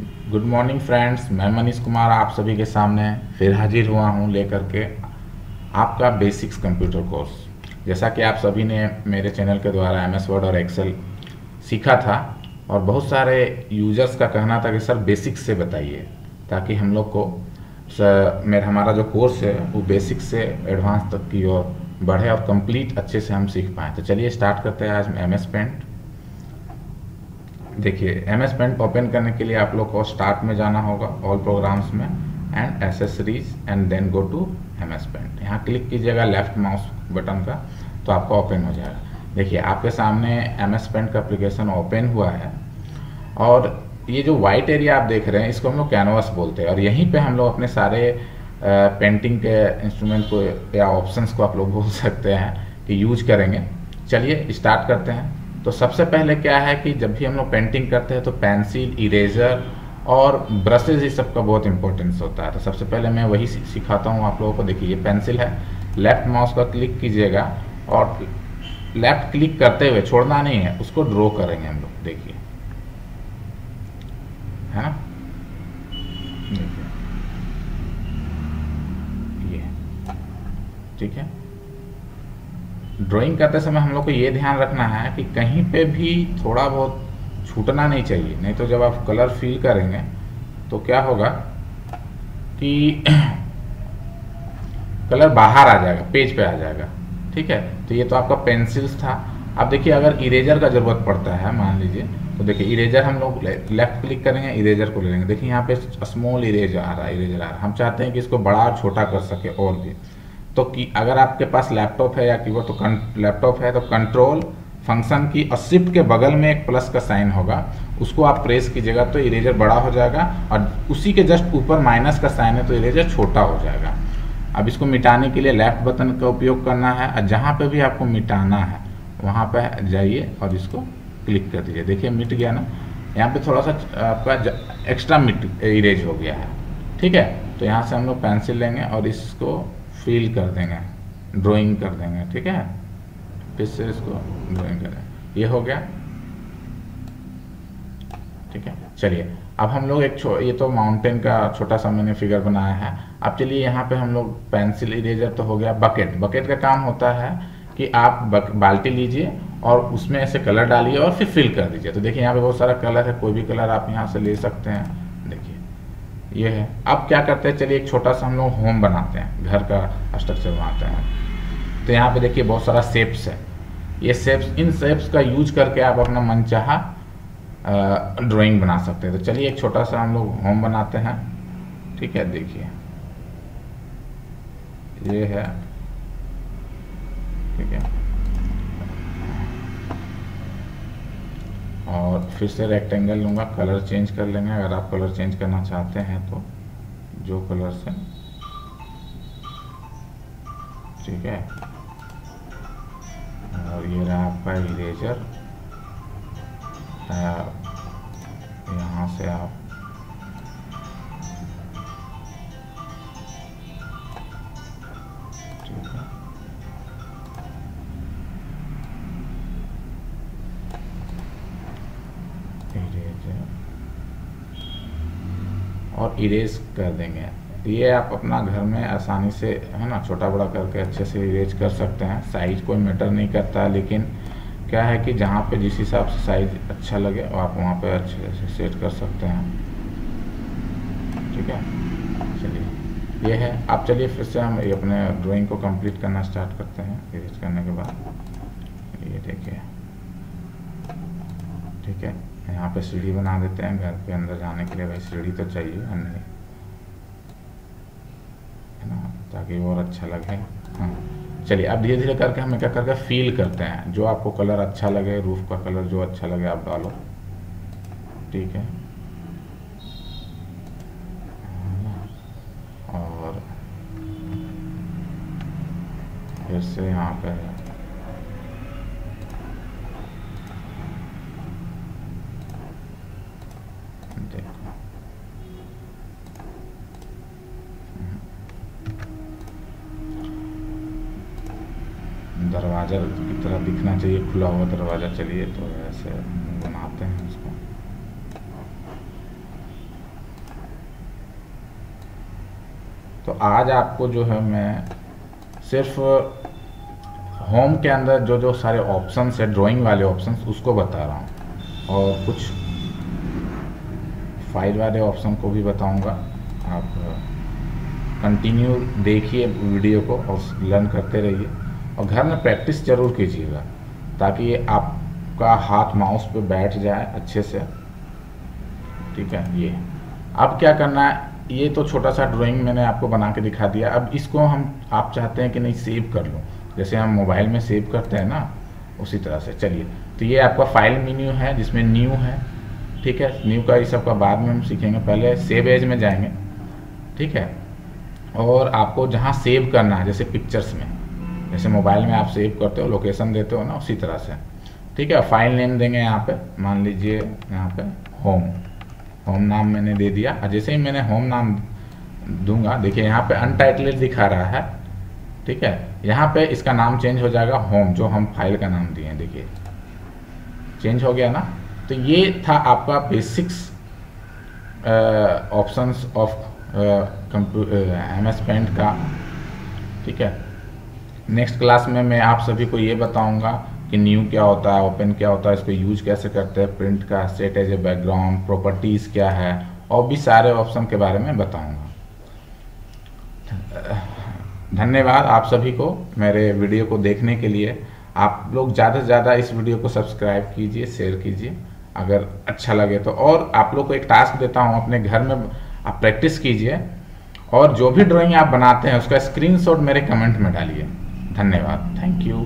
Good morning friends मैं मनीष कुमार आप सभी के सामने फिर हाजिर हुआ हूँ लेकर के आपका बेसिक्स कंप्यूटर कोर्स जैसा कि आप सभी ने मेरे चैनल के द्वारा एम एस वर्ड और एक्सेल सीखा था और बहुत सारे यूज़र्स का कहना था कि, सर बेसिक्स से बताइए ताकि हम लोग को मेरा, हमारा जो कोर्स है, वो बेसिक्स से एडवांस तक की ओर बढ़े और कंप्लीट अच्छे से हम सीख पाएँ. तो चलिए स्टार्ट करते हैं आज एम एस पेंट देखिए एम एस पेंट ओपन करने के लिए आप लोग को स्टार्ट में जाना होगा ऑल प्रोग्राम्स में and accessories and then go to M S paint यहाँ क्लिक कीजिएगा लेफ़्ट माउस बटन का तो आपका ओपन हो जाएगा। देखिए, आपके सामने एम एस पेंट का एप्लीकेशन ओपन हुआ है, और ये जो वाइट एरिया आप देख रहे हैं, इसको हम लोग कैनवास बोलते हैं, और यहीं पे हम लोग अपने सारे पेंटिंग के इंस्ट्रूमेंट को या ऑप्शंस को आप लोग बोल सकते हैं कि यूज़ करेंगे। चलिए स्टार्ट करते हैं। तो सबसे पहले क्या है कि जब भी हम लोग पेंटिंग करते हैं तो पेंसिल इरेजर और ब्रशेज इस सब का बहुत इंपॉर्टेंस होता है। तो सबसे पहले मैं वही सिखाता हूँ आप लोगों को। देखिए, ये पेंसिल है। लेफ़्ट माउस का क्लिक कीजिएगा और लेफ़्ट क्लिक करते हुए, छोड़ना नहीं है, उसको ड्रॉ करेंगे हम लोग। देखिए। है ना? ये। ठीक है? ड्राइंग करते समय हम लोग को ये ध्यान रखना है कि कहीं पे भी थोड़ा बहुत छूटना नहीं चाहिए। नहीं तो जब आप कलर फील करेंगे तो क्या होगा कि कलर बाहर आ जाएगा पेज पे आ जाएगा। ठीक है? तो ये तो आपका पेंसिल्स था। अब देखिए, अगर इरेजर का ज़रूरत पड़ता है, मान लीजिए तो देखिए इरेजर हम लोग लेफ़्ट क्लिक करेंगे इरेजर को ले लेंगे। देखिए, यहाँ पे स्मॉल इरेजर आ रहा है इरेजर आ रहा है। हम चाहते हैं कि इसको बड़ा और छोटा कर सके और भी। तो कि अगर आपके पास लैपटॉप है या कीबोर्ड तो लैपटॉप है तो कंट्रोल फ़ंक्शन की और शिफ्ट के बगल में एक प्लस का साइन होगा। उसको आप प्रेस कीजिएगा तो इरेजर बड़ा हो जाएगा और उसी के जस्ट ऊपर माइनस का साइन है तो इरेजर छोटा हो जाएगा। अब इसको मिटाने के लिए लेफ़्ट बटन का उपयोग करना है और जहाँ पे भी आपको मिटाना है, वहाँ पर जाइए और इसको क्लिक कर दीजिए। देखिए, मिट गया ना? यहाँ पे थोड़ा सा, आपका एक्स्ट्रा मिट इरेज हो गया है। ठीक है? तो यहाँ से हम लोग पेंसिल लेंगे और इसको फिल कर देंगे ड्राइंग कर देंगे, ठीक है? फिर से इसको ड्राइंग करें? ये हो गया। ठीक है? चलिए, अब हम लोग एक ये तो माउंटेन का छोटा सा मैंने फिगर बनाया है। अब चलिए, यहाँ पे हम लोग पेंसिल इरेजर तो हो गया बकेट बकेट का काम होता है कि आप बाल्टी लीजिए और उसमें ऐसे कलर डालिए और फिर फिल कर दीजिए। तो देखिए, यहाँ पे बहुत सारा कलर है, कोई भी कलर आप यहाँ से ले सकते हैं। ये है। अब क्या करते हैं? चलिए एक छोटा सा हम लोग होम बनाते हैं। घर का स्ट्रक्चर बनाते हैं। तो यहाँ पे देखिए बहुत सारा सेप्स है। ये शेप्स इन सेप्स का यूज़ करके आप अपना मन चाह ड्राइंग बना सकते हैं। तो चलिए एक छोटा सा हम लोग होम बनाते हैं। ठीक है, देखिए। ये है। ठीक है। और फिर से रेक्टेंगल लूँगा कलर चेंज कर लेंगे। अगर आप कलर चेंज करना चाहते हैं तो जो कलर से। ठीक है? और ये रहा आपका इरेजर यहाँ से आप और इरेज कर देंगे। ये आप अपना घर में आसानी से, है ना छोटा बड़ा करके अच्छे से इरेज कर सकते हैं। साइज़ कोई मैटर नहीं करता, लेकिन क्या है कि जहाँ पे जिस हिसाब से साइज़ अच्छा लगे, आप वहाँ पे अच्छे से सेट कर सकते हैं। ठीक है? चलिए, ये है। आप चलिए फिर से हम ये अपने ड्राइंग को कंप्लीट करना स्टार्ट करते हैं इरेज करने के बाद। ये देखिए। ठीक है? यहाँ पे सीढ़ी बना देते हैं, घर के अंदर जाने के लिए। भाई, सीढ़ी तो चाहिए नहीं। है ना? ताकि और अच्छा लगे। हाँ। चलिए, अब धीरे धीरे करके हमें क्या करके फील करते हैं। जो आपको कलर अच्छा लगे रूफ का कलर जो अच्छा लगे, आप डालो। ठीक है? और फिर से यहाँ पे दरवाज़ा की तरह दिखना चाहिए, खुला हुआ दरवाज़ा चलिए तो ऐसे बनाते हैं उसको। तो आज आपको जो है मैं सिर्फ़ होम के अंदर जो जो सारे ऑप्शन है ड्राइंग वाले ऑप्शन उसको बता रहा हूँ। और कुछ फ़ाइल वाले ऑप्शन को भी बताऊँगा। आप कंटिन्यू देखिए वीडियो को और लर्न करते रहिए। और घर में प्रैक्टिस ज़रूर कीजिएगा, ताकि आपका हाथ माउस पे बैठ जाए अच्छे से। ठीक है, ये। अब क्या करना है? ये तो छोटा सा ड्राइंग मैंने आपको बना के दिखा दिया। अब इसको हम, आप चाहते हैं कि नहीं सेव कर लो। जैसे हम मोबाइल में सेव करते हैं ना, उसी तरह से। चलिए तो ये आपका फ़ाइल मेन्यू है, जिसमें न्यू है। ठीक है न्यू का ये सब का बाद में हम सीखेंगे। पहले सेव एज में जाएँगे। ठीक है, और आपको जहाँ सेव करना है, जैसे पिक्चर्स में। जैसे मोबाइल में आप सेव करते हो, लोकेशन देते हो ना, उसी तरह से। ठीक है, फ़ाइल नेम देंगे यहाँ पे, मान लीजिए यहाँ पे होम। होम नाम मैंने दे दिया। और जैसे ही मैंने होम नाम दूँगा, देखिए यहाँ पे अनटाइटलेड दिखा रहा है। ठीक है, यहाँ पे इसका नाम चेंज हो जाएगा होम जो हम फ़ाइल का नाम दिए देखिए। चेंज हो गया ना? तो ये था आपका basics options of M S paint का। ठीक है नेक्स्ट क्लास में मैं आप सभी को ये बताऊँगा कि न्यू क्या होता है ओपन क्या होता है, इसको यूज़ कैसे करते हैं प्रिंट का set as a background properties क्या है, और भी सारे ऑप्शन के बारे में बताऊँगा। धन्यवाद आप सभी को मेरे वीडियो को देखने के लिए। आप लोग ज़्यादा से ज़्यादा इस वीडियो को सब्सक्राइब कीजिए शेयर कीजिए। अगर अच्छा लगे तो और आप लोग को एक टास्क देता हूँ, अपने घर में आप प्रैक्टिस कीजिए। और जो भी ड्राइंग आप बनाते हैं, उसका स्क्रीनशॉट मेरे कमेंट में डालिए। धन्यवाद। Thank you